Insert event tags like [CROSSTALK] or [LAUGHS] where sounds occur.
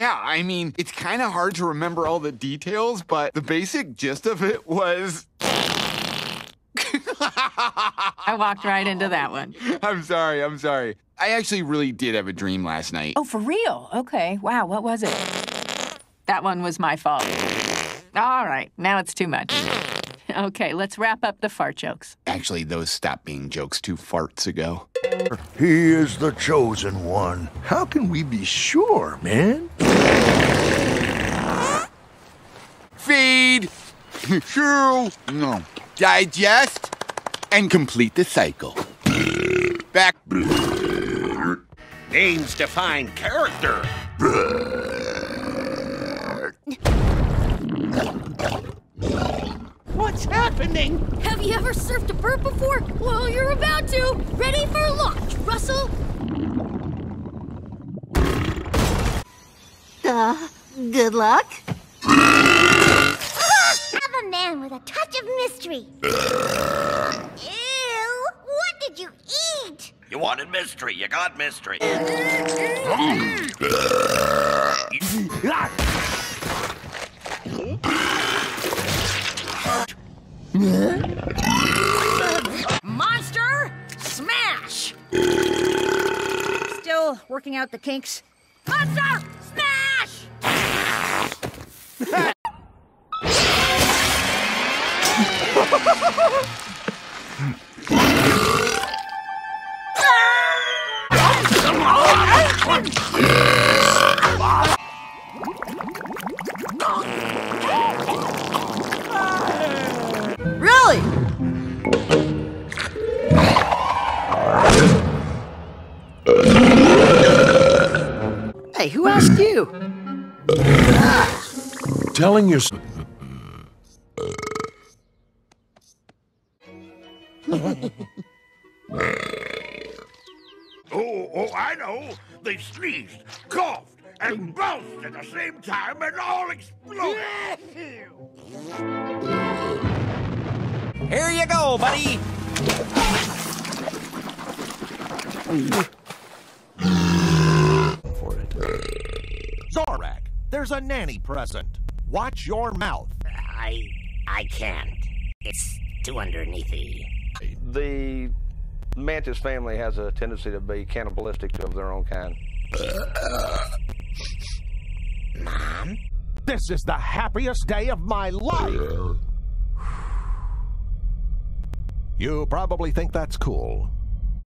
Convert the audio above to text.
Yeah, I mean, it's kind of hard to remember all the details, but the basic gist of it was. I walked right into that one. [LAUGHS] I'm sorry, I'm sorry. I actually really did have a dream last night. Oh, for real? Okay. Wow, what was it? That one was my fault. All right, now it's too much. Okay, let's wrap up the fart jokes. Actually, those stopped being jokes two farts ago. He is the chosen one. How can we be sure, man? Feed, chew, no, digest, and complete the cycle. Back. Names define character. What's happening? Have you ever surfed a bird before? Well, you're about to. Ready for launch, Russell? Uh, good luck. [LAUGHS] Have a man with a touch of mystery. [LAUGHS] Ew! What did you eat? You wanted mystery. You got mystery. [LAUGHS] Monster smash! Still working out the kinks. Monster smash! Really? [LAUGHS] Hey, who asked you? Telling your. [LAUGHS] Oh, oh, I know. They sneezed, coughed, and bounced at the same time and all exploded. Here you go, buddy. Zorak, there's a nanny present. Watch your mouth. I, I can't. It's too underneathy. The mantis family has a tendency to be cannibalistic of their own kind. Mom? This is the happiest day of my life. You probably think that's cool,